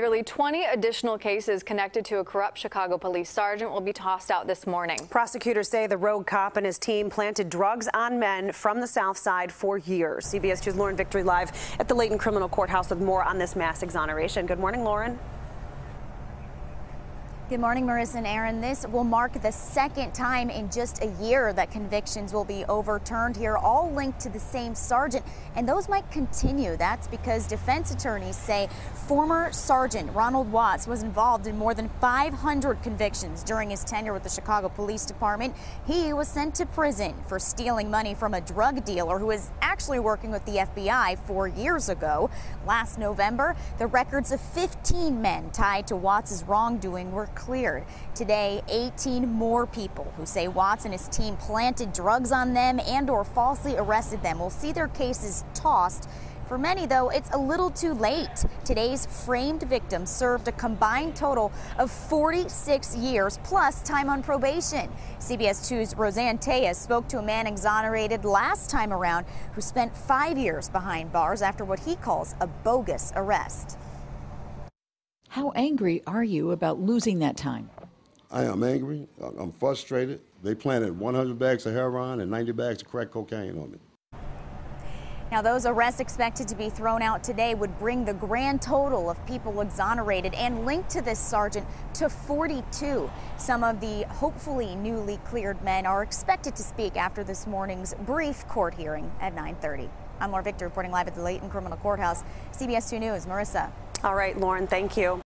Nearly 20 additional cases connected to a corrupt Chicago police sergeant will be tossed out this morning. Prosecutors say the rogue cop and his team planted drugs on men from the South Side for years. CBS 2's Lauren Victory live at the Leighton Criminal Courthouse with more on this mass exoneration. Good morning, Lauren. Good morning, Marissa and Aaron. This will mark the second time in just a year that convictions will be overturned here, all linked to the same sergeant. And those might continue. That's because defense attorneys say former Sergeant Ronald Watts was involved in more than 500 convictions during his tenure with the Chicago Police Department. He was sent to prison for stealing money from a drug dealer who was actually working with the FBI four years ago. Last November, the records of 15 men tied to Watts's wrongdoing were cleared. Today, 18 more people who say Watts and his team planted drugs on them and or falsely arrested them will see their cases tossed. For many, though, it's a little too late. Today's framed victims served a combined total of 46 years plus time on probation. CBS 2's Roseanne Tellez spoke to a man exonerated last time around who spent five years behind bars after what he calls a bogus arrest. How angry are you about losing that time? I am angry. I'm frustrated. They planted 100 bags of heroin and 90 bags of crack cocaine on me. Now, those arrests expected to be thrown out today would bring the grand total of people exonerated and linked to this sergeant to 42. Some of the hopefully newly cleared men are expected to speak after this morning's brief court hearing at 9:30. I'm Lauren Victory reporting live at the Leighton Criminal Courthouse. CBS 2 News, Marissa. All right, Lauren, thank you.